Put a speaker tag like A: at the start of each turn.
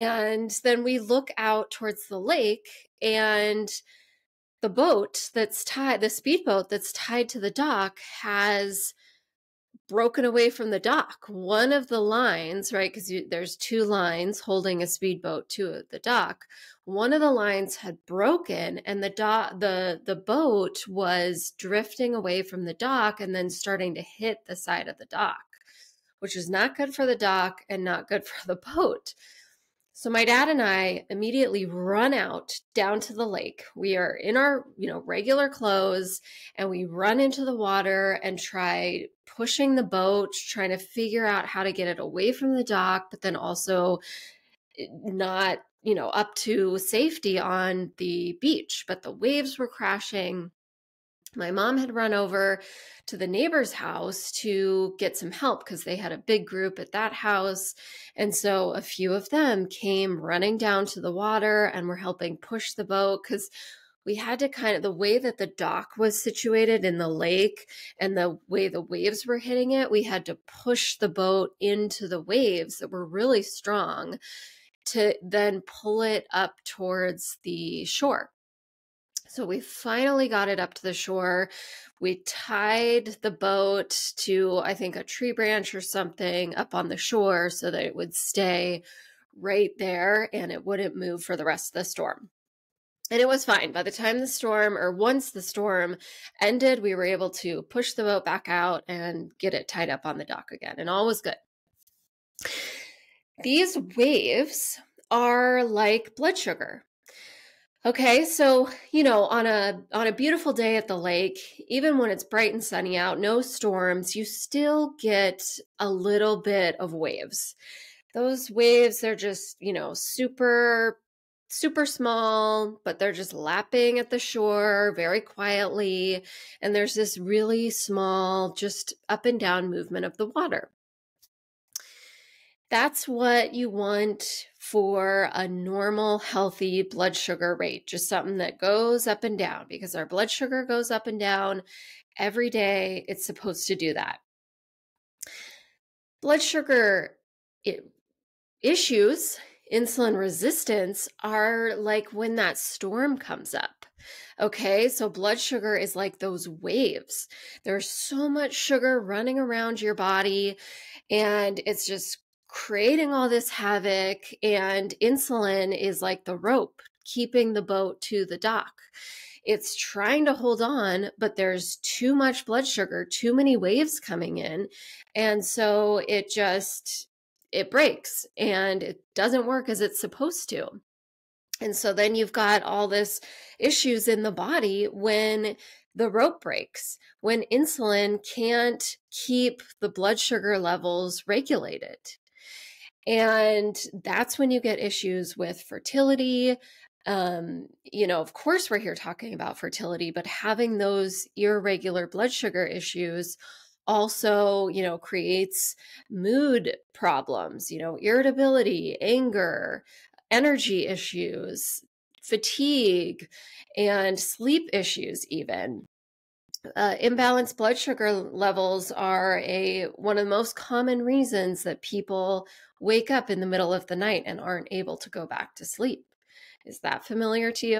A: And then we look out towards the lake and the boat that's tied, the speedboat that's tied to the dock has broken away from the dock. One of the lines, right, because there's two lines holding a speedboat to the dock. One of the lines had broken, and the the the boat was drifting away from the dock and then starting to hit the side of the dock, which is not good for the dock and not good for the boat. So my dad and I immediately run out down to the lake. We are in our, you know, regular clothes and we run into the water and try pushing the boat, trying to figure out how to get it away from the dock, but then also eh, not, you know, up to safety on the beach. But the waves were crashing my mom had run over to the neighbor's house to get some help because they had a big group at that house. And so a few of them came running down to the water and were helping push the boat because we had to kind of the way that the dock was situated in the lake and the way the waves were hitting it, we had to push the boat into the waves that were really strong to then pull it up towards the shore. So we finally got it up to the shore. We tied the boat to, I think, a tree branch or something up on the shore so that it would stay right there and it wouldn't move for the rest of the storm. And it was fine. By the time the storm, or once the storm ended, we were able to push the boat back out and get it tied up on the dock again, and all was good. These waves are like blood sugar. Okay, so you know, on a on a beautiful day at the lake, even when it's bright and sunny out, no storms, you still get a little bit of waves. Those waves they're just, you know, super super small, but they're just lapping at the shore very quietly, and there's this really small just up and down movement of the water. That's what you want for a normal, healthy blood sugar rate, just something that goes up and down because our blood sugar goes up and down every day. It's supposed to do that. Blood sugar issues, insulin resistance, are like when that storm comes up. Okay, so blood sugar is like those waves. There's so much sugar running around your body, and it's just creating all this havoc and insulin is like the rope keeping the boat to the dock. It's trying to hold on but there's too much blood sugar too many waves coming in and so it just it breaks and it doesn't work as it's supposed to. And so then you've got all this issues in the body when the rope breaks when insulin can't keep the blood sugar levels regulated and that's when you get issues with fertility. Um, you know, of course, we're here talking about fertility, but having those irregular blood sugar issues also, you know, creates mood problems, you know, irritability, anger, energy issues, fatigue, and sleep issues, even uh, imbalanced blood sugar levels are a one of the most common reasons that people wake up in the middle of the night and aren't able to go back to sleep. Is that familiar to you?